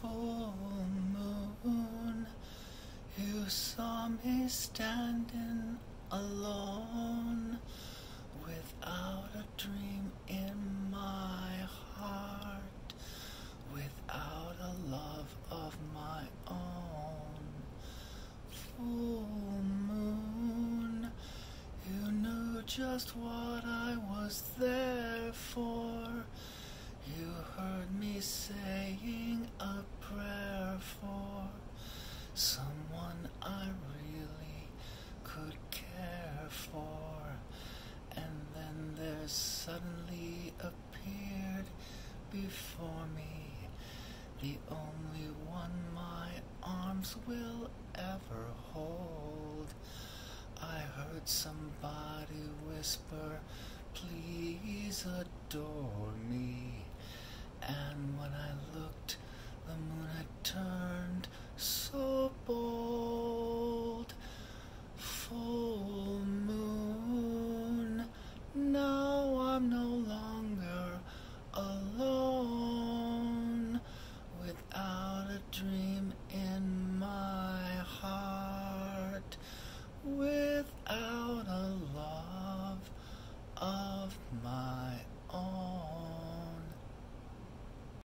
full moon. You saw me standing alone without a dream in my heart, without a love of my own. Full moon, you knew just what I was there for. You heard me saying a prayer for someone I really could care for. And suddenly appeared before me the only one my arms will ever hold. I heard somebody whisper, Please adore me. And when I looked, the moon had turned I'm no longer alone without a dream in